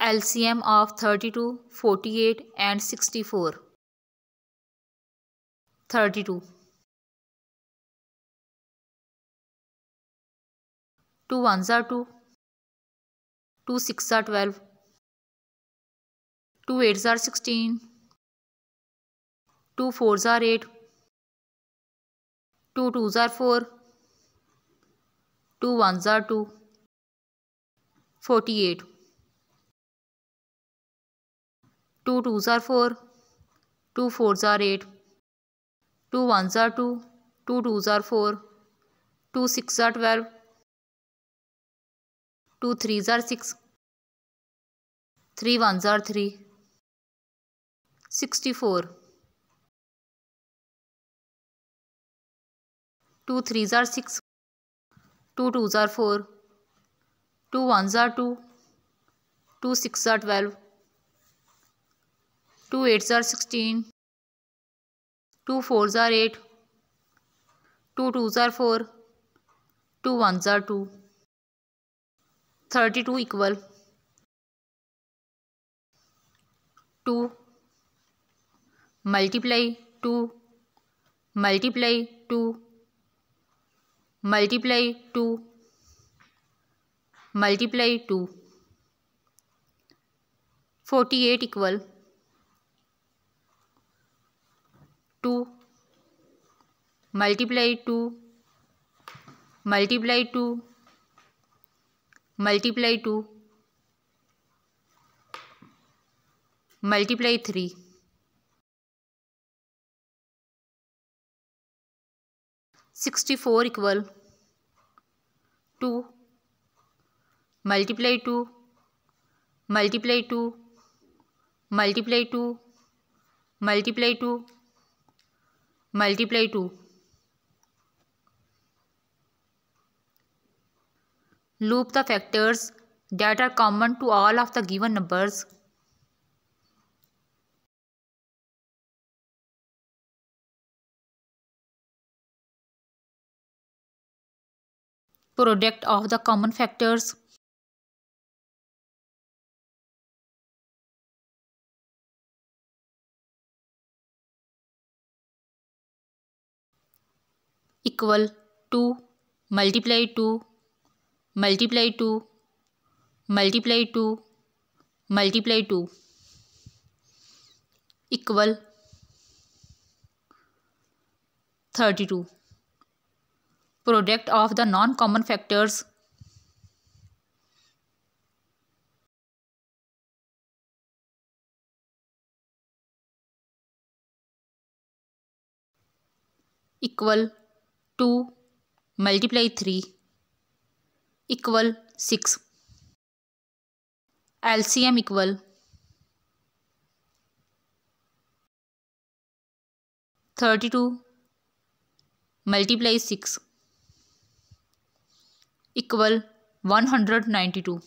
LCM of thirty two forty eight and sixty four thirty two two one tsar two two six ज़ार twelve two eight ज़ार sixteen two four ज़ार eight two two ज़ार four two one ज़ार two forty eight two two ज़ार four, two four ज़ार eight, two one ज़ार two two two ज़ार four, two six ज़ार twelve, two three ज़ार six, three one ज़ार three, sixty four, two three ज़ार six, two two ज़ार four, two one ज़ार two two six ज़ार twelve two eight ज़ार sixteen, two four ज़ार eight, two two ज़ार four, two one tsar two, thirty two equal, two multiply two multiply two multiply two multiply two forty eight equal equal 2 multiply 2 multiply 2 multiply 2 multiply 3 64 equal 2 multiply 2 multiply 2 multiply 2 multiply 2 multiply 2 loop the factors that are common to all of the given numbers. Product of the common factors equal to multiply 2 multiply 2 multiply 2 multiply 2 equal 32 product of the non-common factors. Equal two multiply three equal six. LCM equal thirty two multiply six equal one hundred ninety two.